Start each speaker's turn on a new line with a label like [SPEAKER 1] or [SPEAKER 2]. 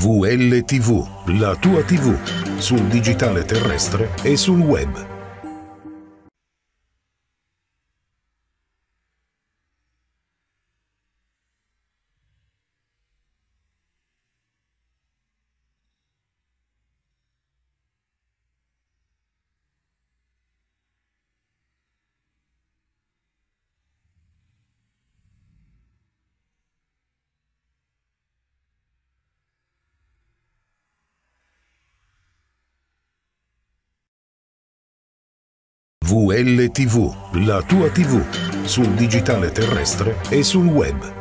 [SPEAKER 1] VLTV, la tua TV, sul digitale terrestre e sul web. VLTV, la tua TV, sul digitale terrestre e sul web.